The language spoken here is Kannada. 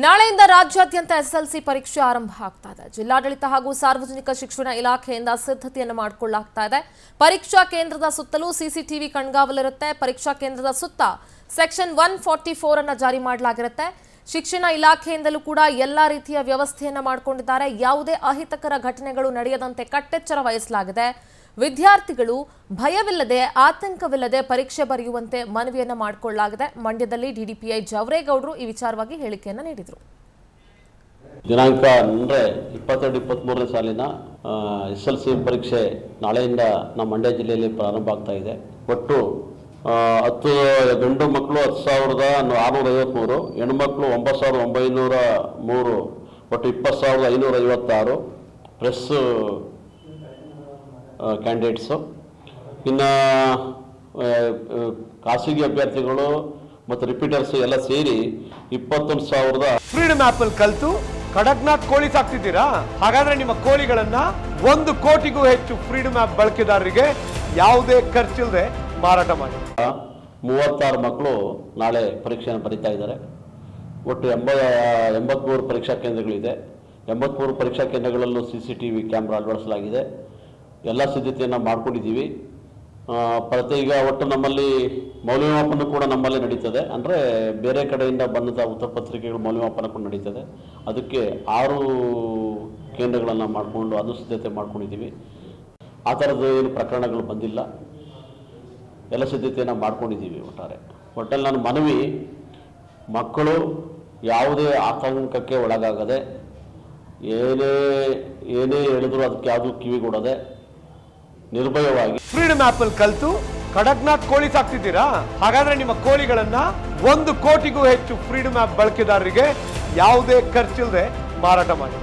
ನಾಳೆಯಿಂದ ರಾಜ್ಯಾದ್ಯಂತ ಎಸ್ಎಸ್ಎಲ್ಸಿ ಪರೀಕ್ಷೆ ಆರಂಭ ಆಗ್ತಾ ಇದೆ. ಜಿಲ್ಲಾಡಳಿತ ಹಾಗೂ ಸಾರ್ವಜನಿಕ ಶಿಕ್ಷಣ ಇಲಾಖೆಯಿಂದ ಸಿದ್ಧತೆಯನ್ನು ಮಾಡಿಕೊಳ್ಳಲಾಗ್ತಾ ಇದೆ. ಪರೀಕ್ಷಾ ಕೇಂದ್ರದ ಸುತ್ತಲೂ ಸಿಸಿಟಿವಿ ಕಣ್ಗಾವಲಿರುತ್ತೆ. ಪರೀಕ್ಷಾ ಕೇಂದ್ರದ ಸುತ್ತ ಸೆಕ್ಷನ್ ಒನ್ ಫಾರ್ಟಿ ಫೋರ್ ಅನ್ನ ಜಾರಿ ಮಾಡಲಾಗಿರುತ್ತೆ. ಶಿಕ್ಷಣ ಇಲಾಖೆಯಿಂದಲೂ ಕೂಡ ಎಲ್ಲ ರೀತಿಯ ವ್ಯವಸ್ಥೆಯನ್ನ ಮಾಡಿಕೊಂಡಿದ್ದಾರೆ. ಯಾವುದೇ ಅಹಿತಕರ ಘಟನೆಗಳು ನಡೆಯದಂತೆ ಕಟ್ಟೆಚ್ಚರ ವಹಿಸಲಾಗಿದೆ. ವಿದ್ಯಾರ್ಥಿಗಳು ಭಯವಿಲ್ಲದೆ, ಆತಂಕವಿಲ್ಲದೆ ಪರೀಕ್ಷೆ ಬರೆಯುವಂತೆ ಮನವಿಯನ್ನು ಮಾಡಿಕೊಳ್ಳಲಾಗಿದೆ. ಮಂಡ್ಯದಲ್ಲಿ ಡಿಡಿಪಿಐ ಜವರೇಗೌಡರು ಈ ವಿಚಾರವಾಗಿ ಹೇಳಿಕೆಯನ್ನು ನೀಡಿದರು. ದಿನಾಂಕ ಅಂದರೆ ಇಪ್ಪತ್ತೆರಡು ಇಪ್ಪತ್ತ್ಮೂರನೇ ಸಾಲಿನ ಎಸ್ ಎಲ್ ಸಿ ಪರೀಕ್ಷೆ ನಾಳೆಯಿಂದ ನಮ್ಮ ಮಂಡ್ಯ ಜಿಲ್ಲೆಯಲ್ಲಿ ಪ್ರಾರಂಭ ಆಗ್ತಾ ಇದೆ. ಒಟ್ಟು ಹತ್ತು, ಗಂಡು ಮಕ್ಕಳು ಹತ್ತು ಸಾವಿರದ ಆರುನೂರ ಐವತ್ತ್ಮೂರು ಹೆಣ್ಮಕ್ಳು ಒಂಬತ್ತು ಸಾವಿರದ ಒಂಬೈನೂರ ಮೂರು, ಒಟ್ಟು ಇಪ್ಪತ್ತು ಸಾವಿರದ ಐನೂರ ಐವತ್ತಾರು. ಪ್ಲಸ್ ಕ್ಯಾಂಡಿಡೇಟ್ಸು ಇನ್ನು ಖಾಸಗಿ ಅಭ್ಯರ್ಥಿಗಳು ಮತ್ತು ರಿಪೀಟರ್ಸ್ ಎಲ್ಲ ಸೇರಿ ಇಪ್ಪತ್ತೊಂದು ಸಾವಿರದ ಫ್ರೀಡಮ್ ಆಪ್ ಅಲ್ಲಿ ಕಲ್ತು ಕಡಕ್ನಾಥ್ ಕೋಳಿ ಸಾಕ್ತಿದ್ದೀರಾ? ಹಾಗಾದ್ರೆ ನಿಮ್ಮ ಕೋಳಿಗಳನ್ನ ಒಂದು ಕೋಟಿಗೂ ಹೆಚ್ಚು ಫ್ರೀಡಮ್ ಆಪ್ ಬಳಕೆದಾರರಿಗೆ ಯಾವುದೇ ಖರ್ಚಿಲ್ಲದೆ ಮಾರಾಟ ಮಾಡಿ. ಮೂವತ್ತಾರು ಮಕ್ಕಳು ನಾಳೆ ಪರೀಕ್ಷೆಯನ್ನು ಬರೀತಾ ಇದ್ದಾರೆ. ಒಟ್ಟು ಎಂಬ ಎಂಬತ್ತ್ಮೂರು ಪರೀಕ್ಷಾ ಕೇಂದ್ರಗಳಿದೆ. ಎಂಬತ್ತ್ಮೂರು ಪರೀಕ್ಷಾ ಕೇಂದ್ರಗಳಲ್ಲೂ C C T V camera ಅಳವಡಿಸಲಾಗಿದೆ. ಎಲ್ಲ ಸಿದ್ಧತೆಯನ್ನು ಮಾಡ್ಕೊಂಡಿದ್ದೀವಿ. ಪ್ರತಿ ಈಗ ಒಟ್ಟು ನಮ್ಮಲ್ಲಿ ಮೌಲ್ಯಮಾಪನ ಕೂಡ ನಮ್ಮಲ್ಲಿ ನಡೀತದೆ. ಅಂದರೆ ಬೇರೆ ಕಡೆಯಿಂದ ಬಂದಂಥ ಉತ್ತರ ಪತ್ರಿಕೆಗಳು ಮೌಲ್ಯಮಾಪನ ಕೂಡ ನಡೀತದೆ. ಅದಕ್ಕೆ ಆರು ಕೇಂದ್ರಗಳನ್ನು ಮಾಡಿಕೊಂಡು ಅದು ಸಿದ್ಧತೆ ಮಾಡ್ಕೊಂಡಿದ್ದೀವಿ. ಆ ಥರದ್ದು ಏನು ಪ್ರಕರಣಗಳು ಬಂದಿಲ್ಲ. ಎಲ್ಲ ಸಿದ್ಧತೆಯನ್ನು ಮಾಡ್ಕೊಂಡಿದ್ದೀವಿ ಒಟ್ಟಾರೆ. ಒಟ್ಟಲ್ಲಿ ನಾನು ಮನವಿ, ಮಕ್ಕಳು ಯಾವುದೇ ಆತಂಕಕ್ಕೆ ಒಳಗಾಗದೆ, ಏನೇ ಏನೇ ಹೇಳಿದ್ರು ಅದಕ್ಕೆ ಯಾವುದು ಕಿವಿಗೊಡದೆ ನಿರ್ಭಯವಾಗಿ. ಫ್ರೀಡಮ್ ಆಪ್ ಅಲ್ಲಿ ಕಲ್ತು ಕಡಕ್ನಾಥ್ ಕೋಳಿ ಸಾಕ್ತಿದ್ದೀರಾ? ಹಾಗಾದ್ರೆ ನಿಮ್ಮ ಕೋಳಿಗಳನ್ನ ಒಂದು ಕೋಟಿಗೂ ಹೆಚ್ಚು ಫ್ರೀಡಮ್ ಆಪ್ ಬಳಕೆದಾರರಿಗೆ ಯಾವುದೇ ಖರ್ಚಿಲ್ಲದೆ ಮಾರಾಟ ಮಾಡಿ.